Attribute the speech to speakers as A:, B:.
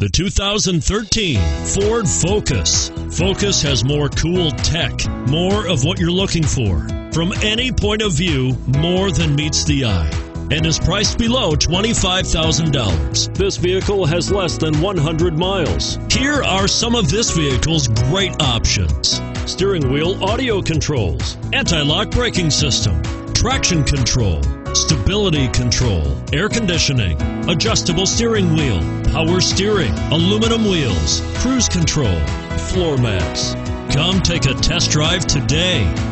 A: The 2013 Ford Focus. Focus has more cool tech, more of what you're looking for. From any point of view, more than meets the eye. And is priced below $25,000. This vehicle has less than 100 miles. Here are some of this vehicle's great options steering wheel audio controls, anti lock braking system, traction control, stability control, air conditioning, adjustable steering wheel power steering, aluminum wheels, cruise control, floor mats. Come take a test drive today.